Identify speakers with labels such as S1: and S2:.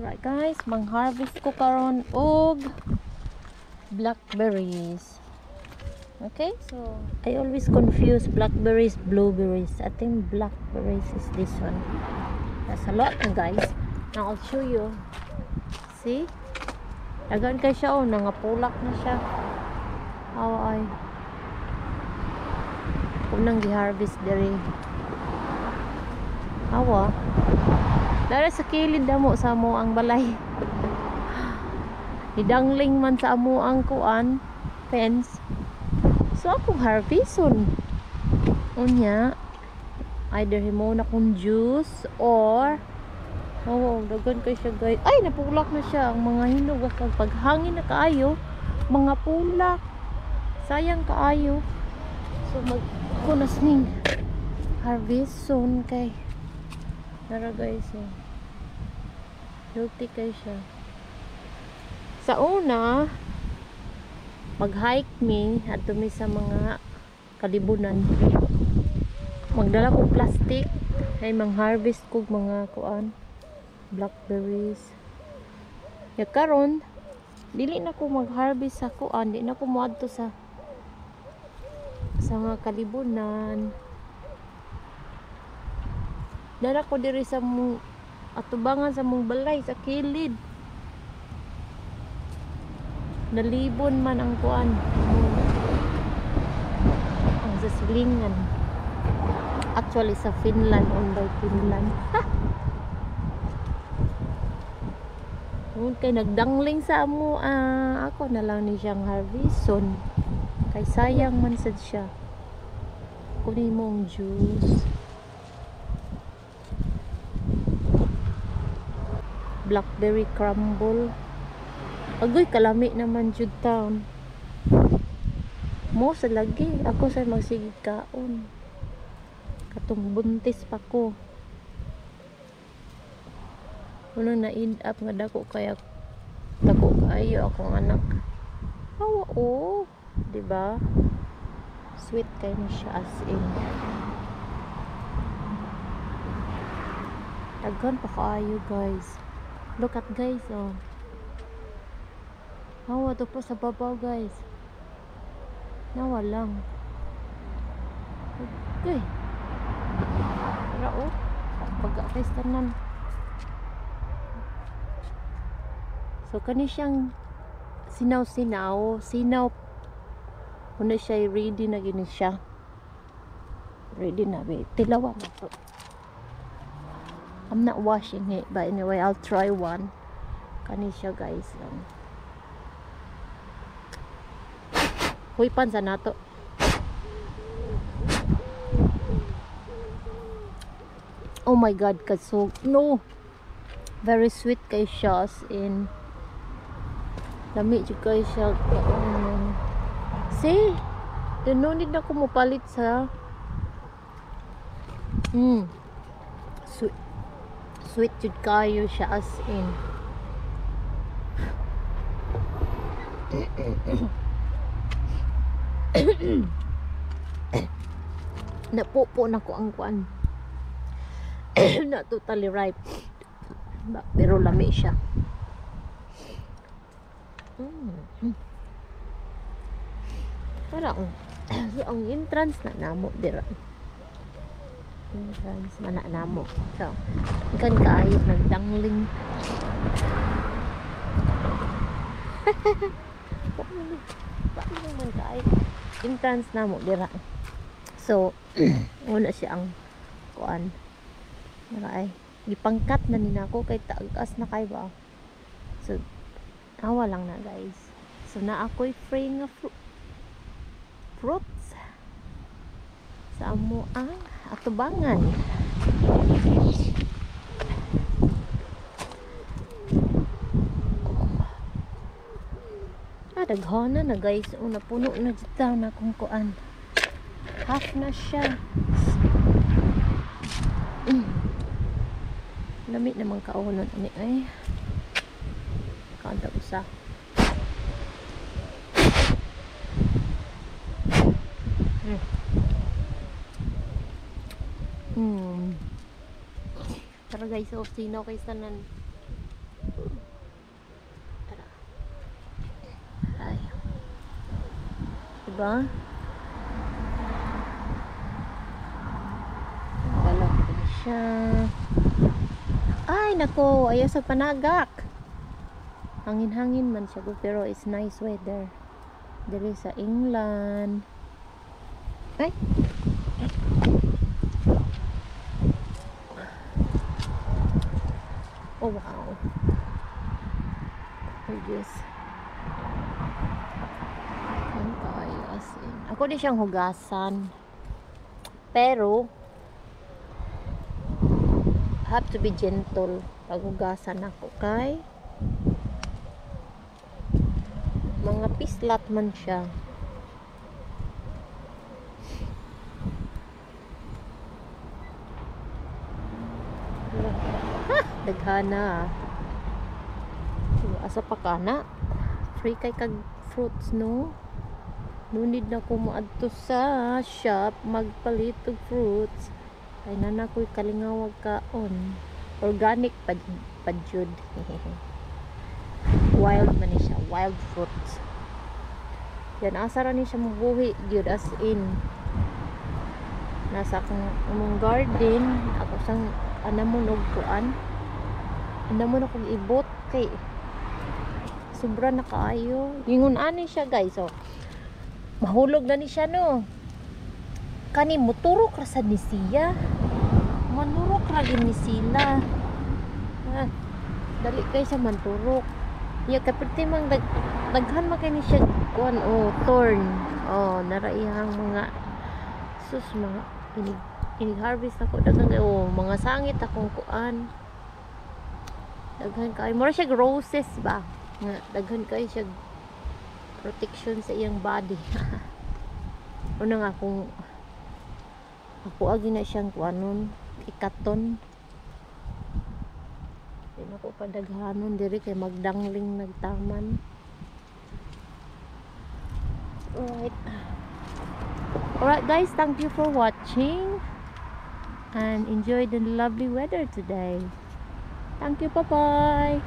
S1: Right guys, mang-harvest ko karon og blackberries. Okay, so I always confuse blackberries, blueberries. I think blackberries is this one. That's a lot guys. Now I'll show you. See? Dagan kay siya oh, nangapulak na siya. How ay Unang gi-harvest diri. Awa. Dara sa kilid damo sa mo ang balay. Idangling man sa amo ang kuan fence. So akong harveston. Unya either himo na kong juice or Oo, oh, dagan kay siya guys. Ay, napulak na siya. Ang mga hinog kag paghangin na kaayo, mga pulak. Sayang kaayo. So mag kunas ning harvest soon kay Tara guys, oh. Healthy kay siya. Sa una, mag-hike mi at mi sa mga kalibunan. Magdala ko plastic ay mang-harvest kog mga kuan blackberries. Ya karon dili na ko mag-harvest sa kuan, di na ko moadto sa sa mga kalibunan. Dara ko diri sa atubangan sa mong balay sa kilid. Nalibon man ang kuan. Ang sa silingan. Actually sa Finland, under Finland. Nung kay nagdangling sa amo, ah, ako na lang ni siyang harveston. Kay sayang man sad siya. Kunin mo ang juice. Blackberry crumble. Agoy, kalami naman jud town. Mo sa lagi. Ako sa magsigig kaon. Katong buntis pa ko. Ano na end up nga dako kaya dako kayo akong anak. Oo, oh, 'di ba? Sweet kay ni siya as in. Daghan pa kaayo guys. Look at guys oh. Hawa to pa sa babaw guys. Nawa lang. Okay. Tara oh. Pag-akis tanan. So kani siyang sinaw-sinaw, sinaw Una siya ready na gini siya. Ready na be. Tilawa mo to. I'm not washing it, but anyway, I'll try one. Kani siya guys. Um, Huy pansa nato. Oh my god, kasog. No. Very sweet kay siya in Lami jud kay siya. See? Then no need na ko mopalit sa Mm. Sweet. Sweet jud kayo siya as in. Napupo na ko ang kuan. na totally ripe. Pero lami siya. Mm. Para ang so, ang entrance na namo dira. Entrance man na namo. So, kan kaayo nagdangling. Paano man kaayo? Entrance namo dira. So, una siya ang kuan. Dira ay gipangkat na ninako kay tagas na kay ba. So, awa lang na guys so na ako'y free nga fru fruits sa amo ang atubangan ah daghana na guys. Una puno na dito na kung kuan. Half na siya. Mm. lamit naman kaunon ani ay. Kada usa mm. Hmm. Tara guys, off sino kay sanan. Tara. Ay. Diba? Balak ko na siya. Ay, nako. Ayaw sa panagak. Hangin-hangin man siya ko, pero it's nice weather. Dili sa England. Ay! Ay! Oh, wow. Ang tayo as in. Ako di siyang hugasan. Pero, have to be gentle pag hugasan ako kay mga pislat man siya. Daghana. Asa pa ka na? Free kay kag fruits no? No need na ko moadto sa shop magpalit og fruits. Kay na na ko'y kalingawag kaon. Organic pa pa jud. wild man siya, wild fruits. Yan asa ra ni siya mabuhi gyud as in. Nasa akong among garden, ako sang anamon og kuan. Anamon akong ibot kay sobra na kaayo. Ingon ani siya guys, so mahulog na ni siya no. Kani moturok ra sad ni siya. Manurok ra gyud ni sila. Ah, dali kay sa manturok. Ya kapit mang dag daghan man ni siya kuan o thorn. Oh, naraihang mga sus mga inig inig harvest ako daghan kay oh, mga sangit akong kuan. Daghan kay mura siya roses ba? Nga daghan kay siya protection sa iyang body. Una nga kung ako agi na siyang kuanon ikaton Di na ko padaghanon diri kay magdangling nagtaman. Alright. Alright guys, thank you for watching and enjoy the lovely weather today. Thank you, bye-bye.